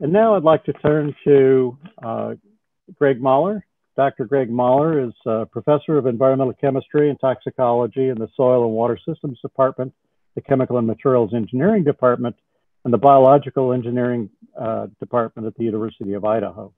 And now I'd like to turn to uh, Greg Moller. Dr. Greg Moller is a professor of environmental chemistry and toxicology in the Soil and Water Systems Department, the Chemical and Materials Engineering Department, and the Biological Engineering uh, Department at the University of Idaho.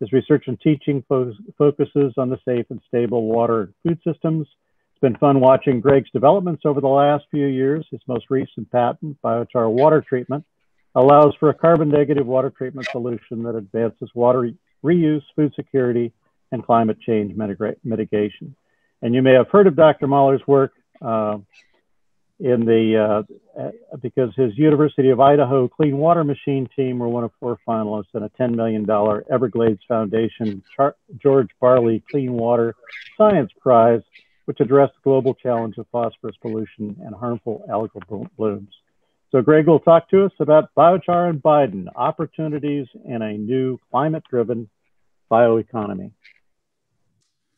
His research and teaching fo focuses on the safe and stable water and food systems. It's been fun watching Greg's developments over the last few years. His most recent patent, biochar water treatment, allows for a carbon negative water treatment solution that advances water reuse, food security, and climate change mitigation. And you may have heard of Dr. Moller's work uh, in the, uh, because his University of Idaho Clean Water Machine team were one of four finalists in a $10 million Everglades Foundation Char George Barley Clean Water Science Prize, which addressed the global challenge of phosphorus pollution and harmful algal blooms. So Greg will talk to us about biochar and Biden, opportunities in a new climate-driven bioeconomy.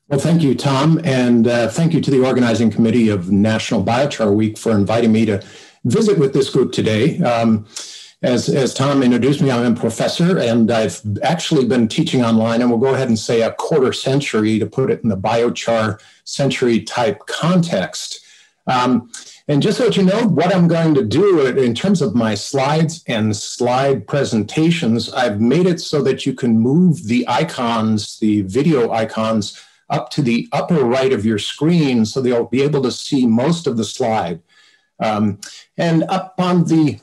Well, thank you, Tom, and uh, thank you to the organizing committee of National Biochar Week for inviting me to visit with this group today. Um, as, as Tom introduced me, I'm a professor and I've actually been teaching online, and we'll go ahead and say a quarter century to put it in the biochar century type context. Um, and just so that you know, what I'm going to do in terms of my slides and slide presentations, I've made it so that you can move the icons, the video icons, up to the upper right of your screen so they'll be able to see most of the slide. Um, and up on the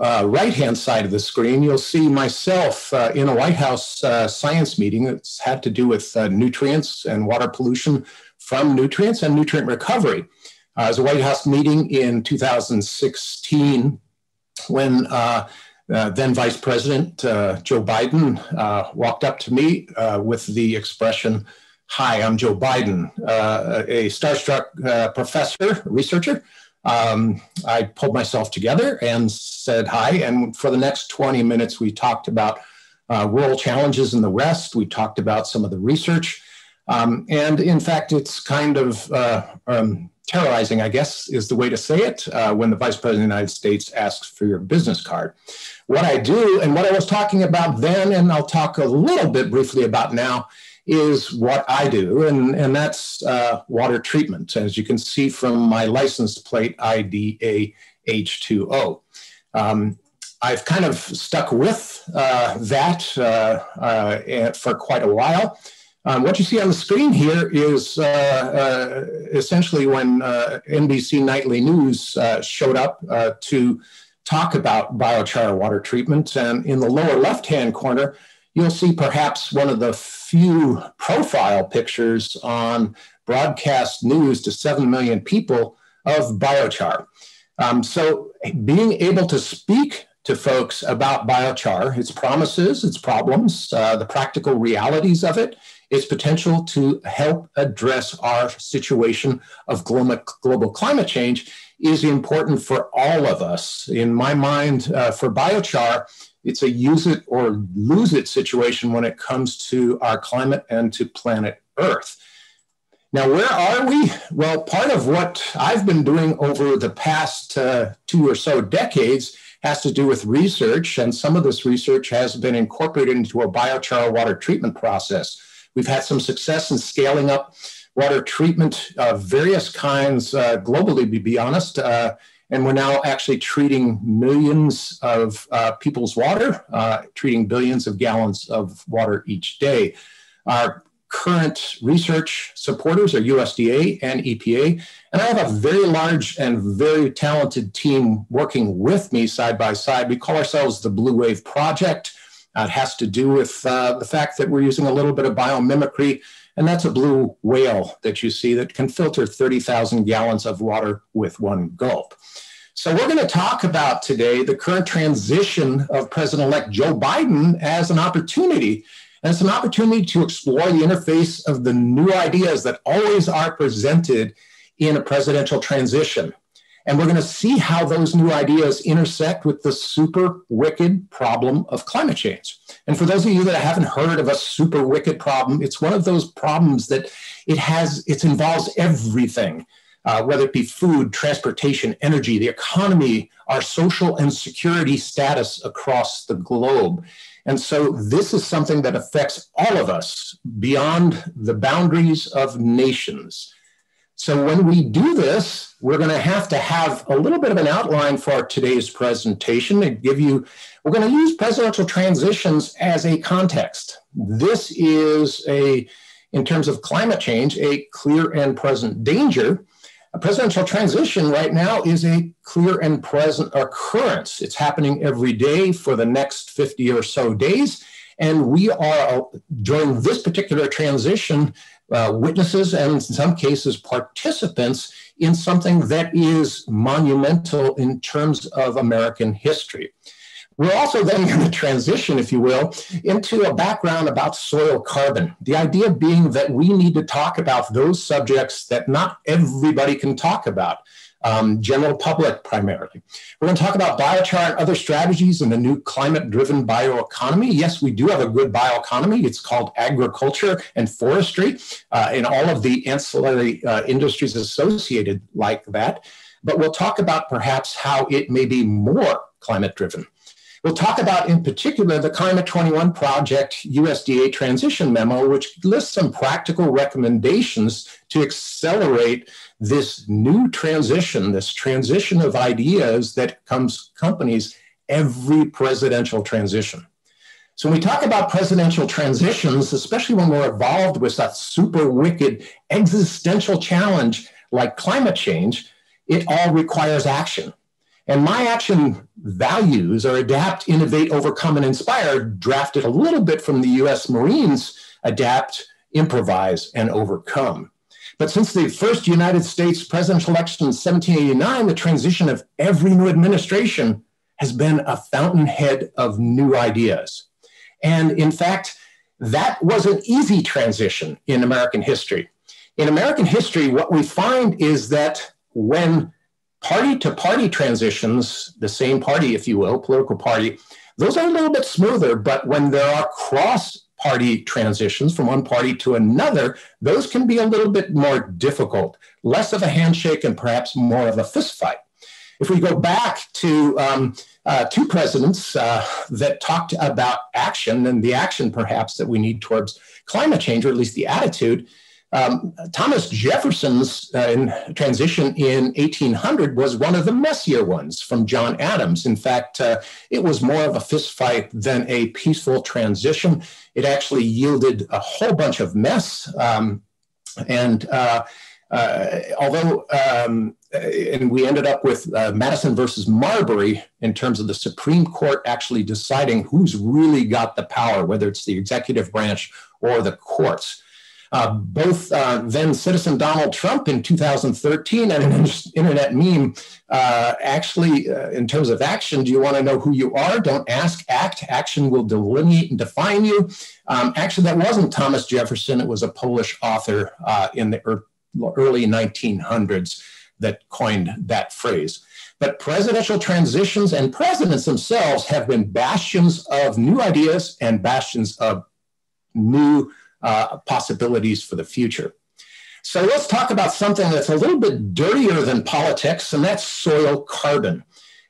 uh, right-hand side of the screen, you'll see myself uh, in a White House uh, science meeting that's had to do with uh, nutrients and water pollution from nutrients and nutrient recovery. Uh, it was a White House meeting in 2016 when uh, uh, then Vice President uh, Joe Biden uh, walked up to me uh, with the expression, Hi, I'm Joe Biden, a starstruck professor, researcher. Um, I pulled myself together and said hi. And for the next 20 minutes, we talked about rural challenges in the West. We talked about some of the research. Um, and in fact, it's kind of um, terrorizing, I guess is the way to say it, uh, when the Vice President of the United States asks for your business card. What I do and what I was talking about then, and I'll talk a little bit briefly about now, is what I do, and, and that's uh, water treatment, as you can see from my license plate IDA H2O. Um, I've kind of stuck with uh, that uh, uh, for quite a while. Um, what you see on the screen here is uh, uh, essentially when uh, NBC Nightly News uh, showed up uh, to talk about biochar water treatment. And in the lower left-hand corner, you'll see perhaps one of the few profile pictures on broadcast news to 7 million people of biochar. Um, so being able to speak to folks about biochar, its promises, its problems, uh, the practical realities of it, its potential to help address our situation of global climate change is important for all of us. In my mind, uh, for biochar, it's a use it or lose it situation when it comes to our climate and to planet Earth. Now, where are we? Well, part of what I've been doing over the past uh, two or so decades has to do with research, and some of this research has been incorporated into a biochar water treatment process. We've had some success in scaling up water treatment of various kinds uh, globally, to be honest. Uh, and we're now actually treating millions of uh, people's water, treating billions of gallons of water each day. Our current research supporters are USDA and EPA. And I have a very large and very talented team working with me side by side. We call ourselves the Blue Wave Project. Uh, it has to do with uh, the fact that we're using a little bit of biomimicry, and that's a blue whale that you see that can filter 30,000 gallons of water with one gulp. So we're going to talk about today the current transition of President-elect Joe Biden as an opportunity. And it's an opportunity to explore the interface of the new ideas that always are presented in a presidential transition. And we're going to see how those new ideas intersect with the super wicked problem of climate change. And for those of you that haven't heard of a super wicked problem, it's one of those problems that it has, it involves everything. Uh, whether it be food, transportation, energy, the economy, our social and security status across the globe. And so this is something that affects all of us beyond the boundaries of nations. So when we do this, we're going to have to have a little bit of an outline for today's presentation to give you, we're going to use presidential transitions as a context. This is a, in terms of climate change, a clear and present danger. A presidential transition right now is a clear and present occurrence. It's happening every day for the next 50 or so days. And we are, during this particular transition, uh, witnesses and in some cases participants in something that is monumental in terms of American history. We're also then going to transition, if you will, into a background about soil carbon. The idea being that we need to talk about those subjects that not everybody can talk about um, general public primarily. We're going to talk about biochar and other strategies in the new climate driven bioeconomy. Yes, we do have a good bioeconomy. It's called agriculture and forestry uh, and all of the ancillary uh, industries associated like that. But we'll talk about perhaps how it may be more climate driven. We'll talk about, in particular, the Climate 21 Project USDA transition memo, which lists some practical recommendations to accelerate this new transition, this transition of ideas that comes companies every presidential transition. So when we talk about presidential transitions, especially when we're involved with that super wicked existential challenge like climate change, it all requires action. And my action values are adapt, innovate, overcome, and inspire, drafted a little bit from the US Marines adapt, improvise, and overcome. But since the first United States presidential election in 1789, the transition of every new administration has been a fountainhead of new ideas. And in fact, that was an easy transition in American history. In American history, what we find is that when party to party transitions, the same party, if you will, political party, those are a little bit smoother. But when there are cross party transitions from one party to another, those can be a little bit more difficult, less of a handshake and perhaps more of a fistfight. If we go back to um, uh, two presidents uh, that talked about action and the action perhaps that we need towards climate change, or at least the attitude, um, Thomas Jefferson's uh, in transition in 1800 was one of the messier ones from John Adams. In fact, uh, it was more of a fistfight than a peaceful transition. It actually yielded a whole bunch of mess. Um, and uh, uh although, um, and we ended up with uh, Madison versus Marbury in terms of the Supreme Court actually deciding who's really got the power, whether it's the executive branch or the courts. Uh, both uh, then citizen Donald Trump in 2013 and an internet meme uh, actually, uh, in terms of action, do you want to know who you are? Don't ask, act. Action will delineate and define you. Um, actually, that wasn't Thomas Jefferson, it was a Polish author uh, in the early 1900s that coined that phrase. But presidential transitions and presidents themselves have been bastions of new ideas and bastions of new uh, possibilities for the future. So let's talk about something that's a little bit dirtier than politics, and that's soil carbon.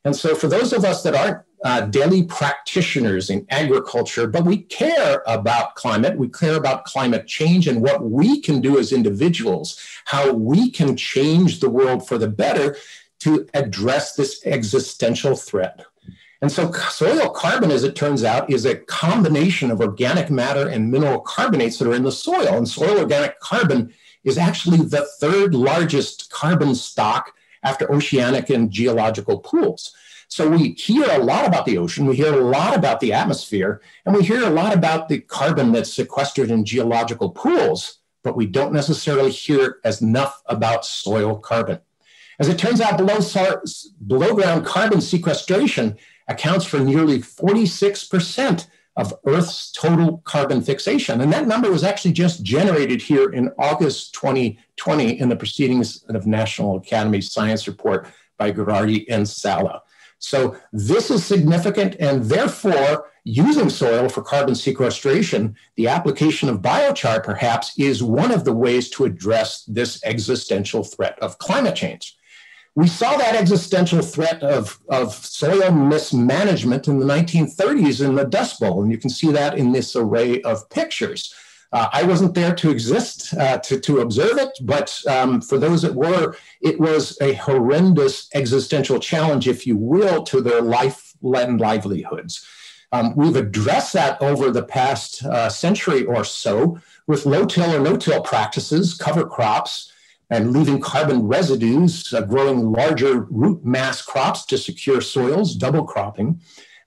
And so, for those of us that aren't uh, daily practitioners in agriculture, but we care about climate, we care about climate change and what we can do as individuals, how we can change the world for the better to address this existential threat. And so soil carbon, as it turns out, is a combination of organic matter and mineral carbonates that are in the soil. And soil organic carbon is actually the third largest carbon stock after oceanic and geological pools. So we hear a lot about the ocean, we hear a lot about the atmosphere, and we hear a lot about the carbon that's sequestered in geological pools, but we don't necessarily hear as enough about soil carbon. As it turns out, below, below ground carbon sequestration accounts for nearly 46% of Earth's total carbon fixation. And that number was actually just generated here in August 2020 in the Proceedings of National Academy Science Report by Gherardi and Sala. So this is significant, and therefore, using soil for carbon sequestration, the application of biochar perhaps is one of the ways to address this existential threat of climate change. We saw that existential threat of, of soil mismanagement in the 1930s in the Dust Bowl, and you can see that in this array of pictures. Uh, I wasn't there to exist uh, to, to observe it, but um, for those that were, it was a horrendous existential challenge, if you will, to their life and livelihoods. Um, we've addressed that over the past uh, century or so with low-till or no-till practices, cover crops, and leaving carbon residues, uh, growing larger root mass crops to secure soils, double cropping.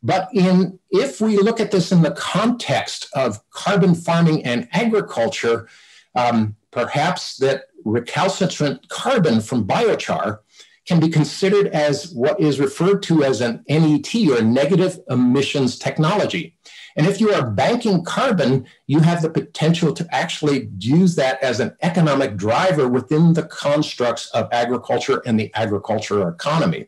But in, if we look at this in the context of carbon farming and agriculture, um, perhaps that recalcitrant carbon from biochar can be considered as what is referred to as an NET or negative emissions technology. And if you are banking carbon, you have the potential to actually use that as an economic driver within the constructs of agriculture and the agricultural economy.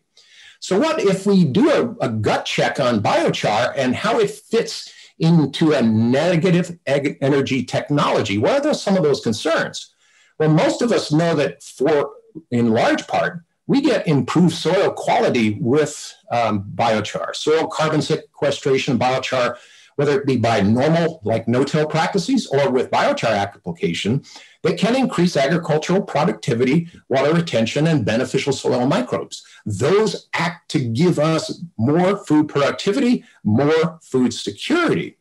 So, what if we do a, a gut check on biochar and how it fits into a negative energy technology? What are some of those concerns? Well, most of us know that for, in large part, we get improved soil quality with um, biochar, soil carbon sequestration, biochar whether it be by normal, like no-till practices, or with biochar application, that can increase agricultural productivity, water retention, and beneficial soil microbes. Those act to give us more food productivity, more food security.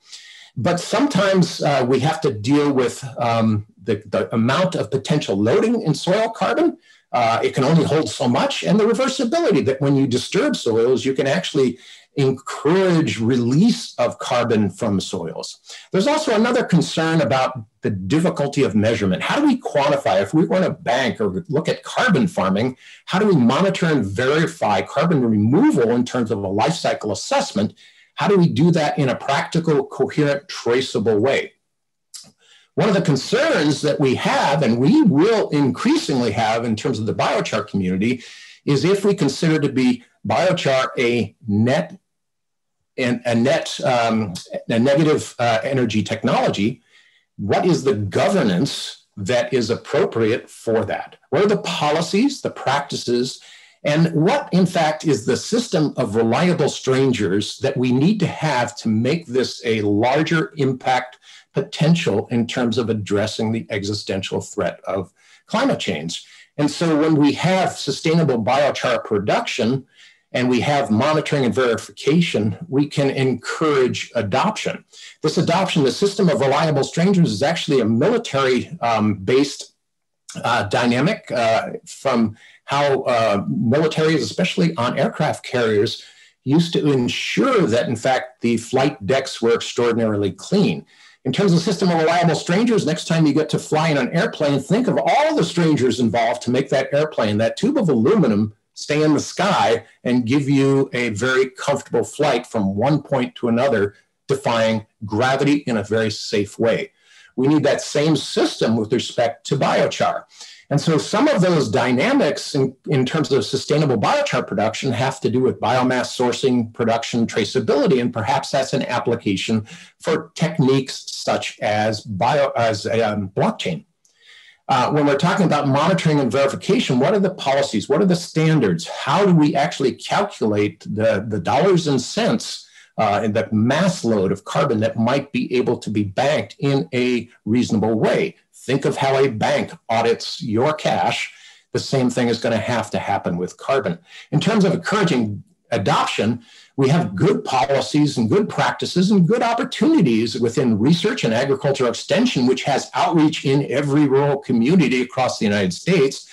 But sometimes uh, we have to deal with um, the, the amount of potential loading in soil carbon. Uh, it can only hold so much, and the reversibility that when you disturb soils, you can actually encourage release of carbon from soils. There's also another concern about the difficulty of measurement. How do we quantify, if we want to bank or look at carbon farming, how do we monitor and verify carbon removal in terms of a life cycle assessment? How do we do that in a practical, coherent, traceable way? One of the concerns that we have, and we will increasingly have in terms of the biochar community, is if we consider to be biochar a net and a net um, a negative uh, energy technology, what is the governance that is appropriate for that? What are the policies, the practices, and what, in fact, is the system of reliable strangers that we need to have to make this a larger impact potential in terms of addressing the existential threat of climate change? And so when we have sustainable biochar production, and we have monitoring and verification, we can encourage adoption. This adoption, the system of reliable strangers, is actually a military um, based uh, dynamic uh, from how uh, militaries, especially on aircraft carriers, used to ensure that, in fact, the flight decks were extraordinarily clean. In terms of system of reliable strangers, next time you get to fly in an airplane, think of all the strangers involved to make that airplane, that tube of aluminum stay in the sky and give you a very comfortable flight from one point to another, defying gravity in a very safe way. We need that same system with respect to biochar. And so some of those dynamics in, in terms of sustainable biochar production have to do with biomass sourcing, production, traceability, and perhaps that's an application for techniques such as bio as um, blockchain. Uh, when we're talking about monitoring and verification, what are the policies? What are the standards? How do we actually calculate the, the dollars and cents uh, and the mass load of carbon that might be able to be banked in a reasonable way? Think of how a bank audits your cash. The same thing is going to have to happen with carbon. In terms of encouraging adoption, we have good policies and good practices and good opportunities within research and agriculture extension, which has outreach in every rural community across the United States.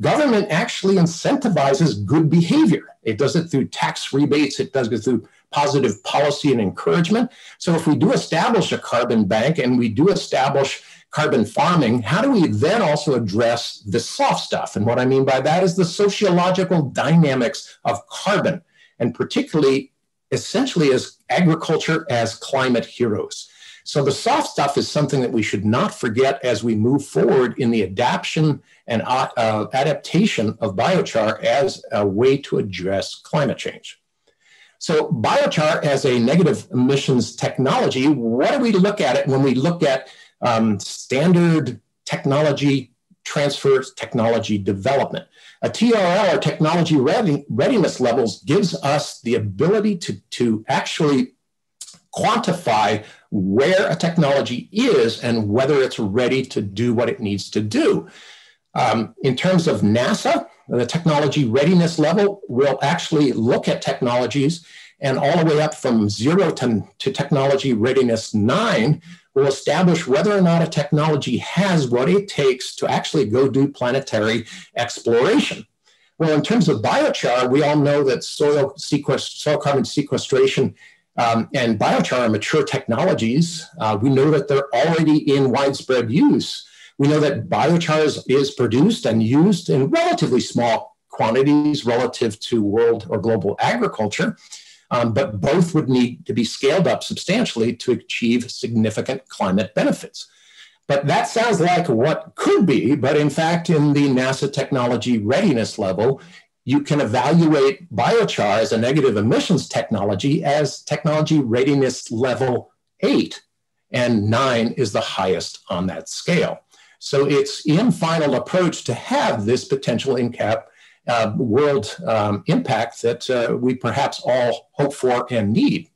Government actually incentivizes good behavior. It does it through tax rebates, it does it through positive policy and encouragement. So, if we do establish a carbon bank and we do establish carbon farming, how do we then also address the soft stuff? And what I mean by that is the sociological dynamics of carbon and particularly essentially as agriculture as climate heroes. So the soft stuff is something that we should not forget as we move forward in the adaptation and uh, adaptation of biochar as a way to address climate change. So biochar as a negative emissions technology, what do we look at it when we look at um, standard technology transfer, technology development? A TRL or technology readiness levels gives us the ability to, to actually quantify where a technology is and whether it's ready to do what it needs to do. Um, in terms of NASA, the technology readiness level will actually look at technologies and all the way up from zero to, to technology readiness nine will establish whether or not a technology has what it takes to actually go do planetary exploration. Well, in terms of biochar, we all know that soil, sequest- soil carbon sequestration um, and biochar are mature technologies. Uh, we know that they're already in widespread use. We know that biochar is, is produced and used in relatively small quantities relative to world or global agriculture. Um, but both would need to be scaled up substantially to achieve significant climate benefits. But that sounds like what could be, but in fact, in the NASA technology readiness level, you can evaluate biochar as a negative emissions technology as technology readiness level eight, and nine is the highest on that scale. So it's in final approach to have this potential NCAP uh, world um, impact that uh, we perhaps all hope for and need.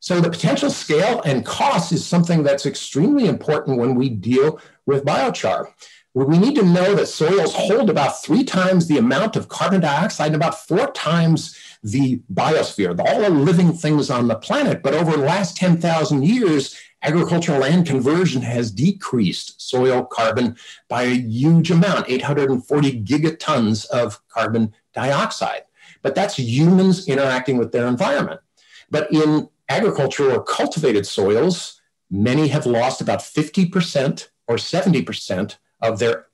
So the potential scale and cost is something that's extremely important when we deal with biochar. We need to know that soils hold about three times the amount of carbon dioxide and about four times the biosphere, all the living things on the planet. But over the last 10,000 years, agricultural land conversion has decreased soil carbon by a huge amount 840 gigatons of carbon dioxide. But that's humans interacting with their environment. But in agricultural or cultivated soils, many have lost about 50% or 70% of their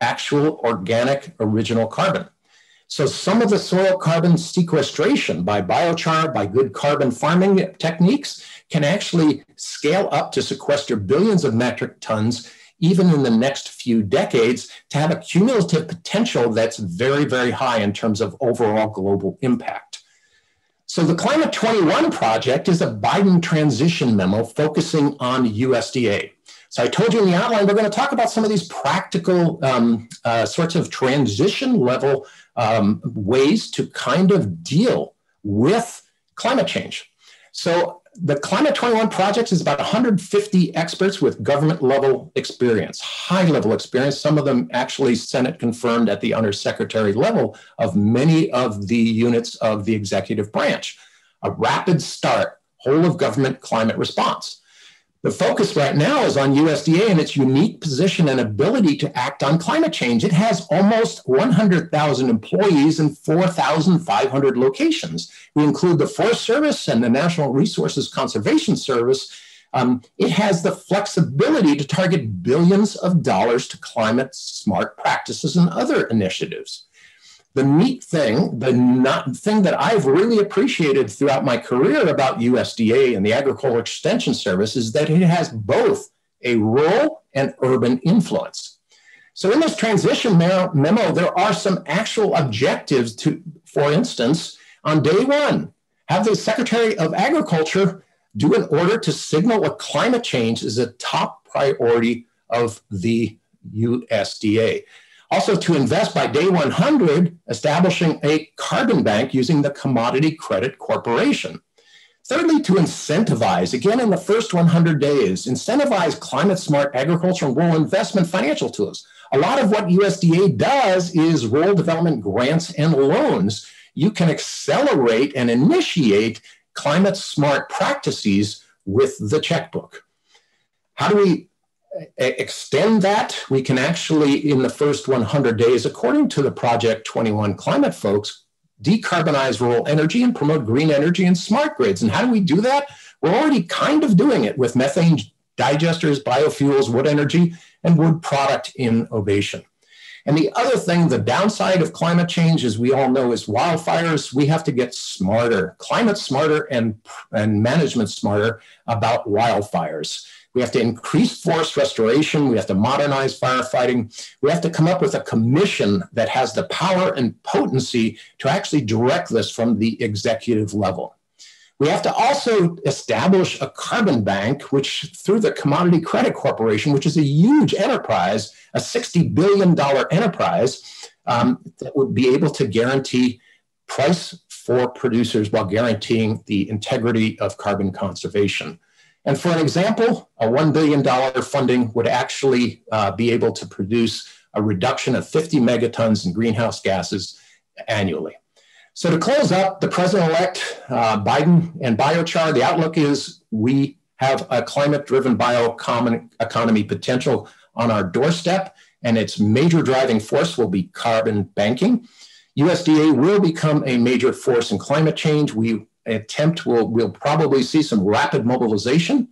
actual organic original carbon. So some of the soil carbon sequestration by biochar, by good carbon farming techniques, can actually scale up to sequester billions of metric tons even in the next few decades to have a cumulative potential that's very, very high in terms of overall global impact. So the Climate 21 project is a Biden transition memo focusing on USDA. So I told you in the outline, we're going to talk about some of these practical um, uh, sorts of transition level um, ways to kind of deal with climate change. So the Climate 21 project is about 150 experts with government level experience, high level experience, some of them actually Senate confirmed at the undersecretary level of many of the units of the executive branch. A rapid start, whole of government climate response. The focus right now is on USDA and its unique position and ability to act on climate change. It has almost 100,000 employees in 4,500 locations. We include the Forest Service and the National Resources Conservation Service. Um, it has the flexibility to target billions of dollars to climate smart practices and other initiatives the neat thing, the not, thing that I've really appreciated throughout my career about USDA and the Agricultural Extension Service is that it has both a rural and urban influence. So in this transition memo, there are some actual objectives to, for instance, on day one, have the Secretary of Agriculture do an order to signal what climate change is a top priority of the USDA. Also, to invest by day 100, establishing a carbon bank using the Commodity Credit Corporation. Thirdly, to incentivize, again in the first 100 days, incentivize climate smart agriculture and rural investment financial tools. A lot of what USDA does is rural development grants and loans. You can accelerate and initiate climate smart practices with the checkbook. How do we extend that, we can actually, in the first 100 days, according to the Project 21 climate folks, decarbonize rural energy and promote green energy and smart grids. And how do we do that? We're already kind of doing it with methane digesters, biofuels, wood energy, and wood product innovation. And the other thing, the downside of climate change, as we all know, is wildfires. We have to get smarter, climate smarter and, and management smarter about wildfires. We have to increase forest restoration. We have to modernize firefighting. We have to come up with a commission that has the power and potency to actually direct this from the executive level. We have to also establish a carbon bank, which through the Commodity Credit Corporation, which is a huge enterprise, a $60 billion enterprise, um, that would be able to guarantee price for producers while guaranteeing the integrity of carbon conservation. And for an example, a $1 billion funding would actually uh, be able to produce a reduction of 50 megatons in greenhouse gases annually. So to close up, the president-elect uh, Biden and biochar, the outlook is we have a climate-driven bioeconomy potential on our doorstep, and its major driving force will be carbon banking. USDA will become a major force in climate change. We attempt, we'll, we'll probably see some rapid mobilization,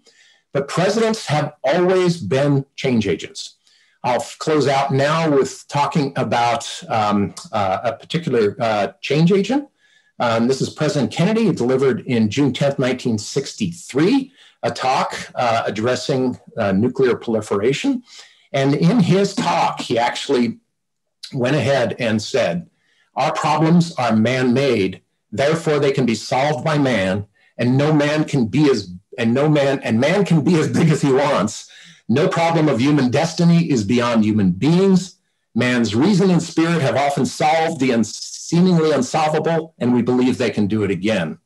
but presidents have always been change agents. I'll close out now with talking about um, uh, a particular uh, change agent. Um, this is President Kennedy, delivered in June 10th, 1963, a talk uh, addressing uh, nuclear proliferation. And in his talk, he actually went ahead and said, Our problems are man made, therefore they can be solved by man, and no man can be as and no man and man can be as big as he wants no problem of human destiny is beyond human beings. Man's reason and spirit have often solved the seemingly unsolvable, and we believe they can do it again.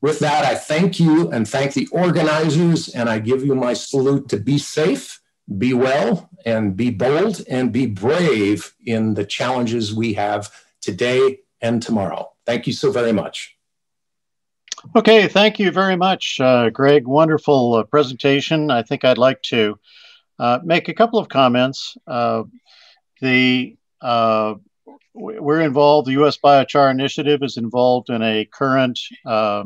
With that, I thank you and thank the organizers, and I give you my salute to be safe, be well, and be bold and be brave in the challenges we have today and tomorrow. Thank you so very much. Okay, thank you very much, uh, Greg. Wonderful uh, presentation. I think I'd like to uh, make a couple of comments. Uh, the uh, we're involved. The U.S. Biochar Initiative is involved in a current uh,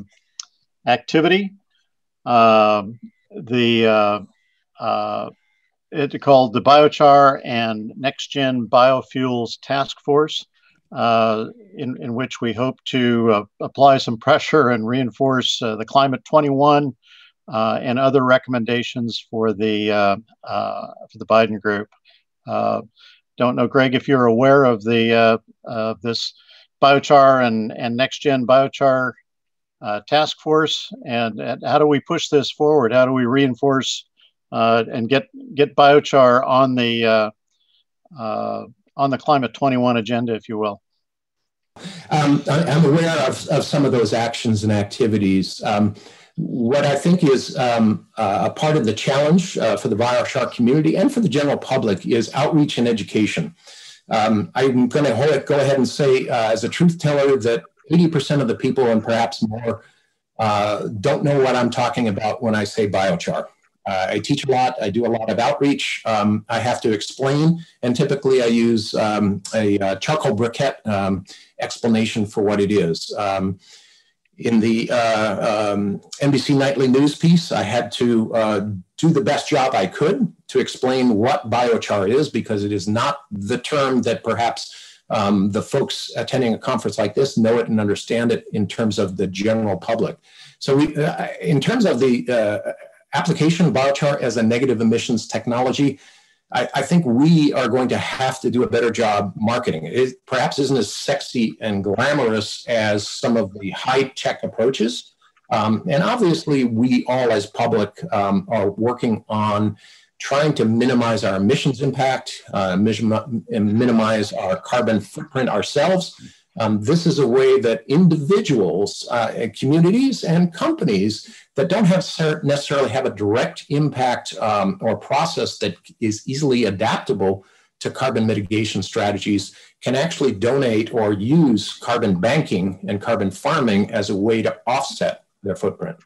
activity. Um, the it's called the Biochar and Next Gen Biofuels Task Force uh, in, in which we hope to uh, apply some pressure and reinforce uh, the Climate 21 uh, and other recommendations for the uh, for the Biden group. don't know, Greg, if you're aware of the this biochar and, and next gen biochar task force, and, and, how do we push this forward? How do we reinforce and get get biochar on the on the Climate 21 agenda, if you will? Um, I'm aware of, of some of those actions and activities. Um, what I think is um, uh, a part of the challenge uh, for the Biochar community and for the general public is outreach and education. Um, I'm going to go ahead and say, uh, as a truth teller, that 80% of the people and perhaps more uh, don't know what I'm talking about when I say biochar. Uh, I teach a lot. I do a lot of outreach. Um, I have to explain, and typically I use um, a, a, uh, charcoal briquette um, explanation for what it is. Um, in the uh, um, NBC Nightly News piece, I had to uh, do the best job I could to explain what biochar is because it is not the term that perhaps um, the folks attending a conference like this know it and understand it in terms of the general public. So, we, uh, in terms of the uh, application of biochar as a negative emissions technology, I, I, think we are going to have to do a better job marketing. It perhaps isn't as sexy and glamorous as some of the high tech approaches. Um, and obviously, we all as public um, are working on trying to minimize our emissions impact, uh, minimize our carbon footprint ourselves. Um, this is a way that individuals, uh, communities, and companies that don't have necessarily have a direct impact um, or process that is easily adaptable to carbon mitigation strategies can actually donate or use carbon banking and carbon farming as a way to offset their footprint.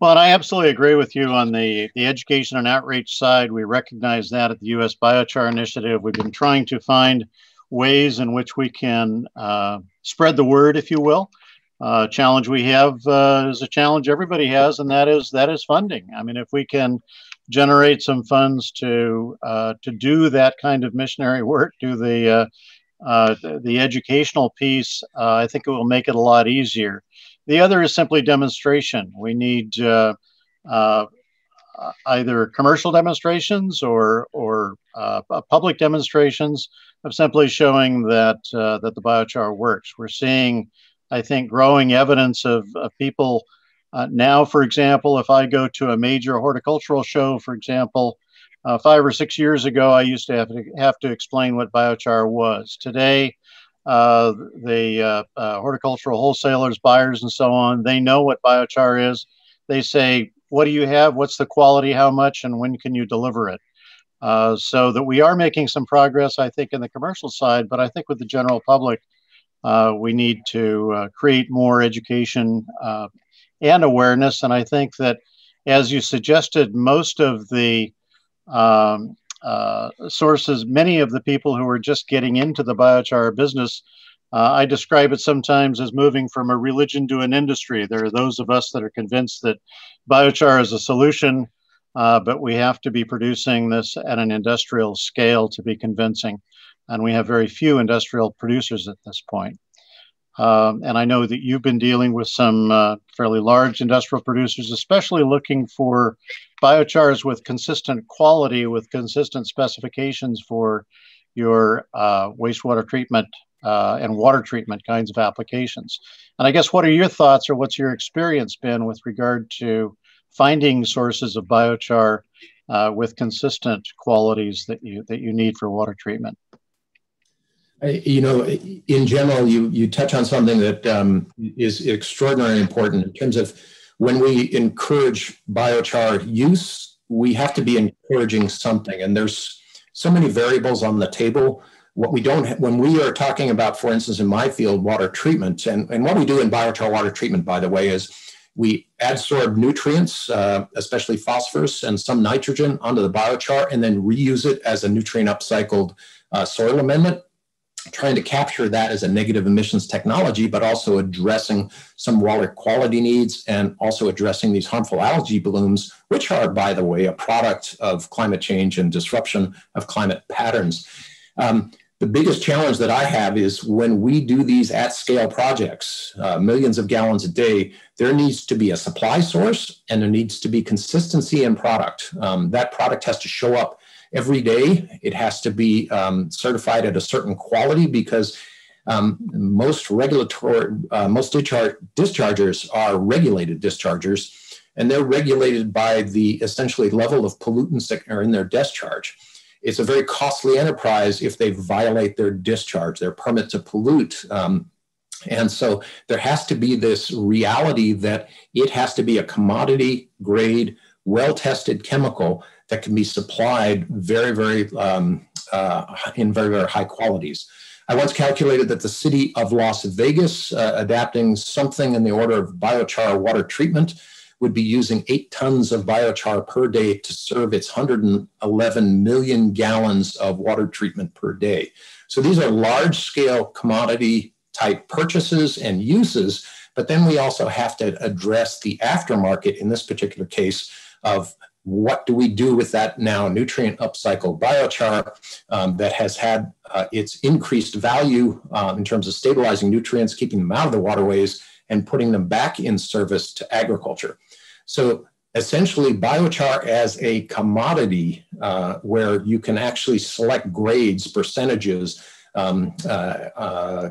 Well, and I absolutely agree with you on the, the education and outreach side. We recognize that at the U.S. Biochar Initiative. We've been trying to find ways in which we can uh, spread the word, if you will. Uh, challenge we have uh, is a challenge everybody has, and that is that is funding. I mean, if we can generate some funds to uh, to do that kind of missionary work, do the uh, uh, the educational piece, uh, I think it will make it a lot easier. The other is simply demonstration. We need either commercial demonstrations or or public demonstrations of simply showing that that the biochar works. We're seeing, I think, growing evidence of, of people uh, now. For example, if I go to a major horticultural show, for example, Uh, five or six years ago, I used to have to have to explain what biochar was. Today, uh, the uh, uh, horticultural wholesalers, buyers, and so on, they know what biochar is. They say, "What do you have? What's the quality? How much? And when can you deliver it?" Uh, so that we are making some progress, I think, in the commercial side. But I think with the general public, we need to create more education and awareness. And I think that, as you suggested, most of the um, uh, sources, many of the people who are just getting into the biochar business, uh, I describe it sometimes as moving from a religion to an industry. There are those of us that are convinced that biochar is a solution, uh, but we have to be producing this at an industrial scale to be convincing. And we have very few industrial producers at this point. Um, and I know that you've been dealing with some uh, fairly large industrial producers, especially looking for biochars with consistent quality, with consistent specifications for your uh, wastewater treatment uh, and water treatment kinds of applications. And I guess what are your thoughts or what's your experience been with regard to finding sources of biochar uh, with consistent qualities that you that you need for water treatment? You know, in general, you you touch on something that um, is extraordinarily important in terms of when we encourage biochar use, we have to be encouraging something, and there's so many variables on the table. What we don't, when we are talking about, for instance, in my field, water treatment, and, and what we do in biochar water treatment, by the way, is we adsorb nutrients, uh, especially phosphorus and some nitrogen, onto the biochar, and then reuse it as a nutrient upcycled uh, soil amendment trying to capture that as a negative emissions technology, but also addressing some water quality needs and also addressing these harmful algae blooms, which are, by the way, a product of climate change and disruption of climate patterns. Um, the biggest challenge that I have is when we do these at scale projects, uh, millions of gallons a day, there needs to be a supply source and there needs to be consistency in product. Um, that product has to show up every day. It has to be um, certified at a certain quality because um, most regulatory, uh, most discharge, dischargers are regulated dischargers, and they're regulated by the essentially level of pollutants that are in their discharge. It's a very costly enterprise if they violate their discharge, their permit to pollute. Um, and so there has to be this reality that it has to be a commodity grade, well tested chemical that can be supplied very, very um, uh, in very, very high qualities. I once calculated that the city of Las Vegas, uh, adapting something in the order of biochar water treatment, would be using eight tons of biochar per day to serve its 111 million gallons of water treatment per day. So these are large scale commodity type purchases and uses, but then we also have to address the aftermarket in this particular case of what do we do with that now nutrient upcycle biochar um, that has had uh, its increased value um, in terms of stabilizing nutrients, keeping them out of the waterways, and putting them back in service to agriculture. So essentially, biochar as a commodity uh, where you can actually select grades, percentages, um, uh, uh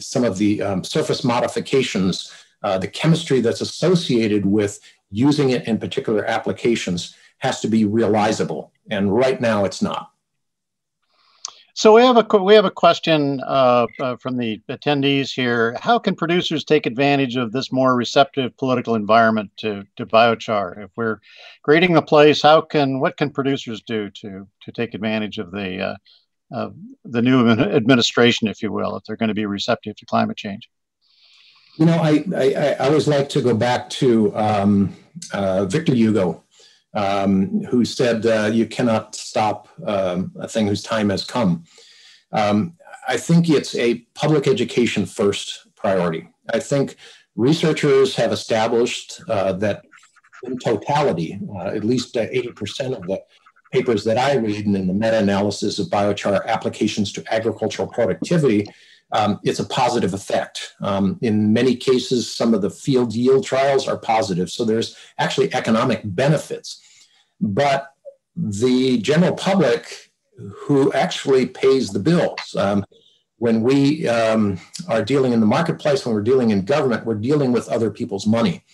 some of the um, surface modifications, uh, the chemistry that's associated with using it in particular applications has to be realizable. And right now it's not. So we have a we have a question uh, uh, from the attendees here. How can producers take advantage of this more receptive political environment to, to biochar? If we're grading a place, how can what can producers do to to take advantage of the uh, the new administration, if you will, if they're going to be receptive to climate change? You know, I, I, I always like to go back to um, uh, Victor Hugo, um, who said, uh, You cannot stop um, a thing whose time has come. Um, I think it's a public education first priority. I think researchers have established uh, that in totality, uh, at least 80% of the papers that I read and in the meta analysis of biochar applications to agricultural productivity um, it's a positive effect. Um, in many cases, some of the field yield trials are positive. So there's actually economic benefits. But the general public who actually pays the bills, um, when we um, are dealing in the marketplace, when we're dealing in government, we're dealing with other people's money.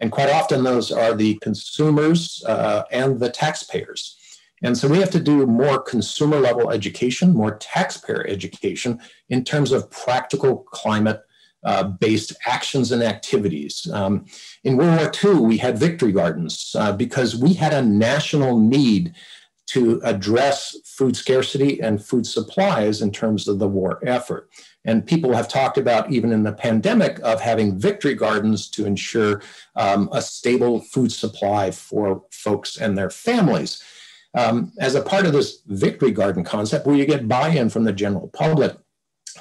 And quite often, those are the consumers uh, and the taxpayers. And so we have to do more consumer level education, more taxpayer education in terms of practical climate uh, based actions and activities. Um, in World War II, we had victory gardens uh, because we had a national need to address food scarcity and food supplies in terms of the war effort. And people have talked about, even in the pandemic, of having victory gardens to ensure um, a stable food supply for folks and their families. Um, as a part of this victory garden concept, where you get buy in from the general public,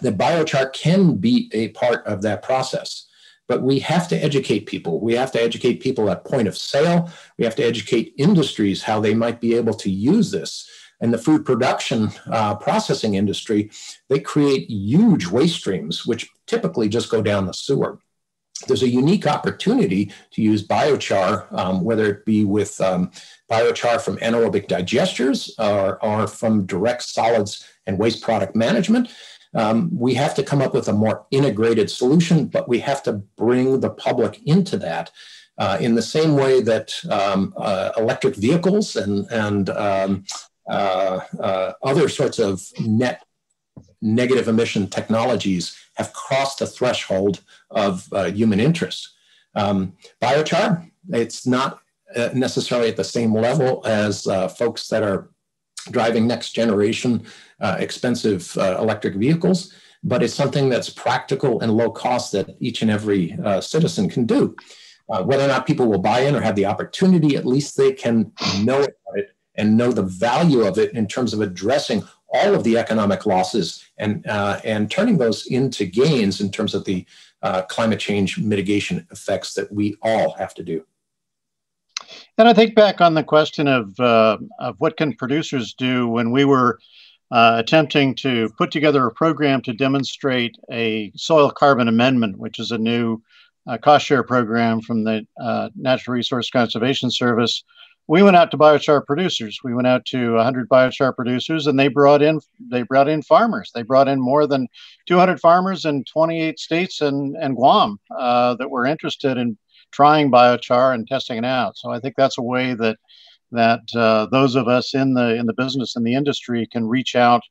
the biochar can be a part of that process. But we have to educate people. We have to educate people at point of sale. We have to educate industries how they might be able to use this. And the food production uh, processing industry, they create huge waste streams, which typically just go down the sewer there's a unique opportunity to use biochar, um, whether it be with um, biochar from anaerobic digesters or, or, from direct solids and waste product management. Um, we have to come up with a more integrated solution, but we have to bring the public into that. Uh, in the same way that um, uh, electric vehicles and, and um, uh, uh, other sorts of net negative emission technologies have crossed the threshold of uh, human interest. Um, biochar, it's not necessarily at the same level as folks that are driving next generation uh, expensive uh, electric vehicles, but it's something that's practical and low cost that each and every uh, citizen can do. Uh, whether or not people will buy in or have the opportunity, at least they can know about it and know the value of it in terms of addressing all of the economic losses and, uh, and turning those into gains in terms of the uh, climate change mitigation effects that we all have to do. And I think back on the question of, uh, of what can producers do when we were uh, attempting to put together a program to demonstrate a soil carbon amendment, which is a new uh, cost share program from the uh, Natural Resource Conservation Service. We went out to biochar producers. We went out to 100 biochar producers, and they brought in they brought in farmers. They brought in more than 200 farmers in 28 states and and Guam uh, that were interested in trying biochar and testing it out. So I think that's a way that that uh, those of us in the in the business in the industry can reach out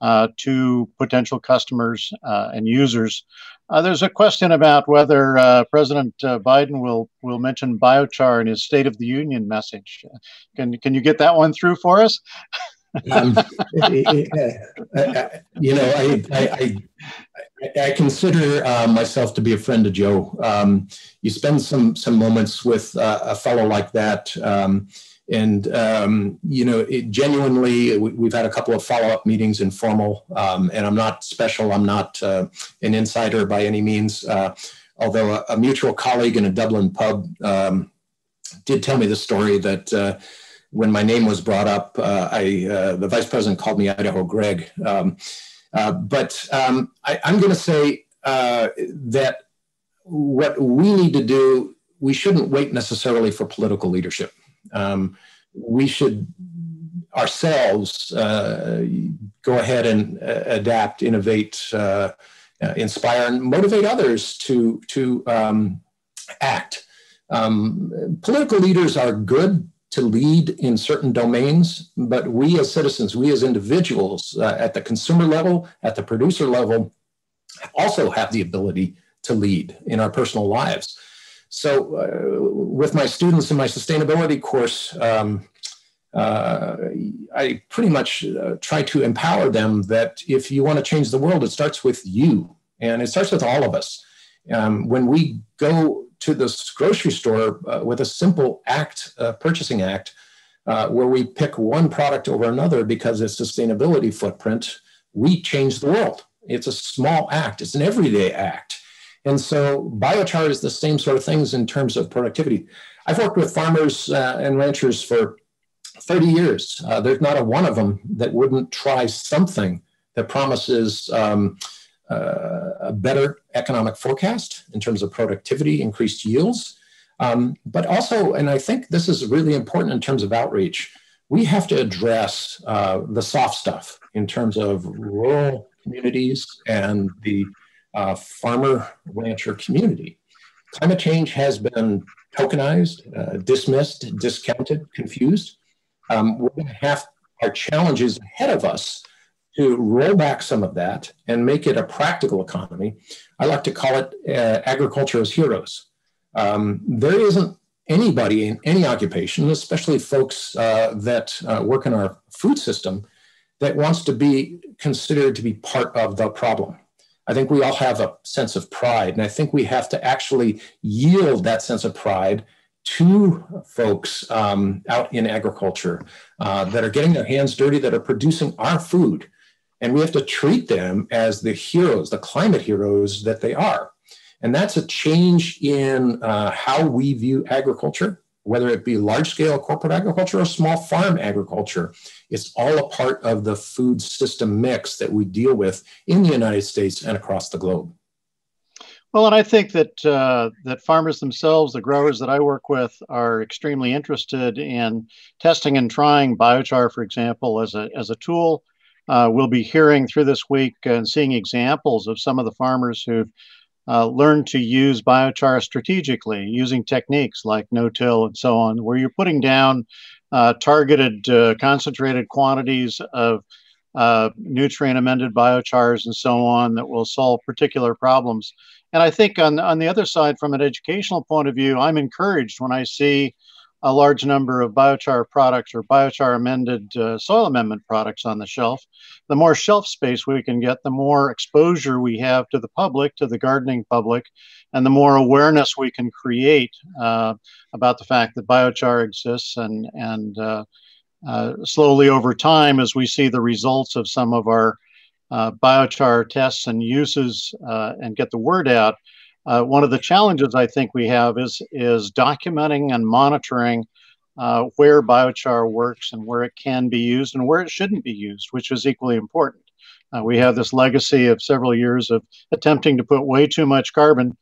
uh, to potential customers uh, and users. Uh, there's a question about whether uh, President uh, Biden will will mention biochar in his State of the Union message. Can can you get that one through for us? um, you know, I, I, I, I consider uh, myself to be a friend of Joe. Um, you spend some some moments with uh, a fellow like that. Um, and um, you know it genuinely we, have had a couple of follow-up meetings informal um, and i'm not special i'm not uh, an insider by any means uh, although a, a, mutual colleague in a dublin pub um, did tell me the story that uh, when my name was brought up uh, I, uh, the vice president called me idaho greg um, uh, but um, I, i'm going to say that what we need to do we shouldn't wait necessarily for political leadership um, we should ourselves uh, go ahead and uh, adapt, innovate, uh, uh, inspire, and motivate others to to um, act. Um, political leaders are good to lead in certain domains, but we as citizens, we as individuals, uh, at the consumer level, at the producer level, also have the ability to lead in our personal lives. So, uh, with my students in my sustainability course, um, uh, I pretty much uh, try to empower them that if you want to change the world, it starts with you, and it starts with all of us. Um, when we go to this grocery store uh, with a simple act, uh, purchasing act, uh, where we pick one product over another because its sustainability footprint, we change the world. It's a small act. It's an everyday act. And so biochar is the same sort of things in terms of productivity. I've worked with farmers uh, and ranchers for 30 years. Uh, there's not a one of them that wouldn't try something that promises um, a better economic forecast in terms of productivity, increased yields. Um, but also, and I think this is really important in terms of outreach, we have to address uh, the soft stuff in terms of rural communities and the uh, farmer rancher community. Climate change has been tokenized, uh, dismissed, discounted, confused. Um, we're going to have our challenges ahead of us to roll back some of that and make it a practical economy. I like to call it uh, agriculture as heroes. Um, there isn't anybody in any occupation, especially folks uh, that uh, work in our food system, that wants to be considered to be part of the problem. I think we all have a sense of pride, and I think we have to actually yield that sense of pride to folks um, out in agriculture uh, that are getting their hands dirty, that are producing our food. And we have to treat them as the heroes, the climate heroes that they are. And that's a change in uh, how we view agriculture, whether it be large scale corporate agriculture or small farm agriculture. It's all a part of the food system mix that we deal with in the United States and across the globe. Well, and I think that uh, that farmers themselves, the growers that I work with, are extremely interested in testing and trying biochar, for example, as a as a tool. Uh, we'll be hearing through this week and seeing examples of some of the farmers who've uh, learn to use biochar strategically using techniques like no-till and so on, where you're putting down uh, targeted, uh, concentrated quantities of uh, nutrient amended biochars and so on that will solve particular problems. And I think on, on the other side, from an educational point of view, I'm encouraged when I see a large number of biochar products or biochar amended uh, soil amendment products on the shelf. The more shelf space we can get, the more exposure we have to the public, to the gardening public, and the more awareness we can create uh, about the fact that biochar exists. And, and uh, uh slowly over time, as we see the results of some of our uh, biochar tests and uses uh, and get the word out, uh, one of the challenges I think we have is is documenting and monitoring uh, where biochar works and where it can be used and where it shouldn't be used, which is equally important. Uh, we have this legacy of several years of attempting to put way too much carbon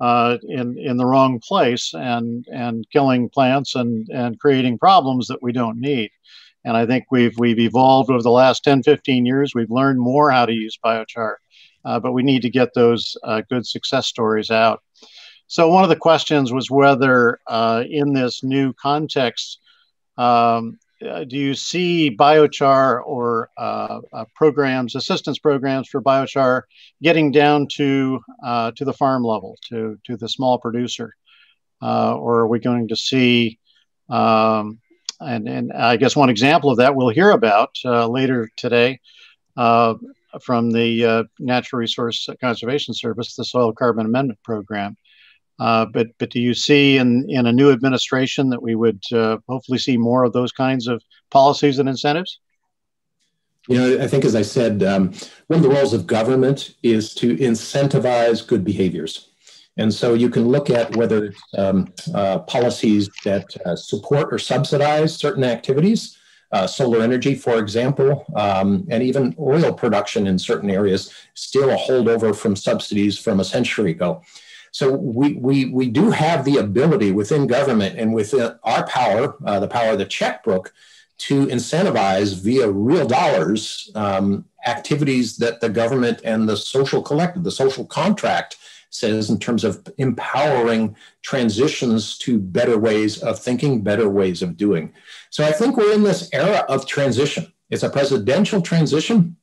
uh, in in the wrong place and and killing plants and and creating problems that we don't need. And I think we've we've evolved over the last 10, 15 years. We've learned more how to use biochar uh, but we need to get those uh, good success stories out. So one of the questions was whether uh, in this new context, um, uh, do you see biochar or uh, uh, programs, assistance programs for biochar getting down to to the farm level, to, to the small producer? or are we going to see um, and, and I guess one example of that we'll hear about later today uh, from the uh, Natural Resource Conservation Service, the Soil Carbon Amendment Program. Uh, but but do you see in in a new administration that we would uh, hopefully see more of those kinds of policies and incentives? You know, I think as I said, um, one of the roles of government is to incentivize good behaviors. And so you can look at whether um, uh, policies that uh, support or subsidize certain activities uh, solar energy, for example, um, and even oil production in certain areas, still a holdover from subsidies from a century ago. So we, we, we do have the ability within government and within our power, uh, the power of the checkbook, to incentivize via real dollars um, activities that the government and the social collective, the social contract says in terms of empowering transitions to better ways of thinking, better ways of doing. So I think we're in this era of transition. It's a presidential transition,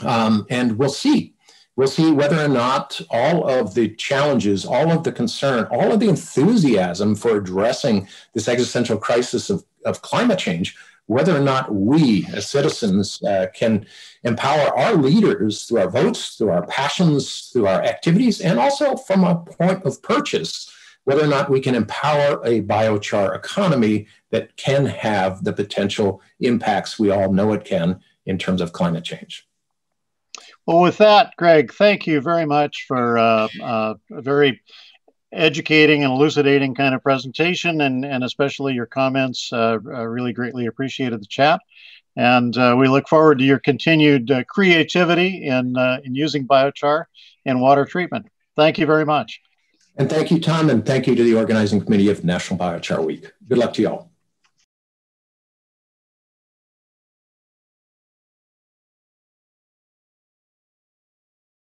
um, and we'll see. We'll see whether or not all of the challenges, all of the concern, all of the enthusiasm for addressing this existential crisis of, of climate change whether or not we as citizens uh, can empower our leaders through our votes, through our passions, through our activities, and also from a point of purchase, whether or not we can empower a biochar economy that can have the potential impacts we all know it can in terms of climate change. Well, with that, Greg, thank you very much for uh, uh, a very educating and elucidating kind of presentation, and, and especially your comments. Uh, really greatly appreciated the chat. And uh, we look forward to your continued uh, creativity in, uh, in using biochar in water treatment. Thank you very much. And thank you, Tom, and thank you to the organizing committee of National Biochar Week. Good luck to you all.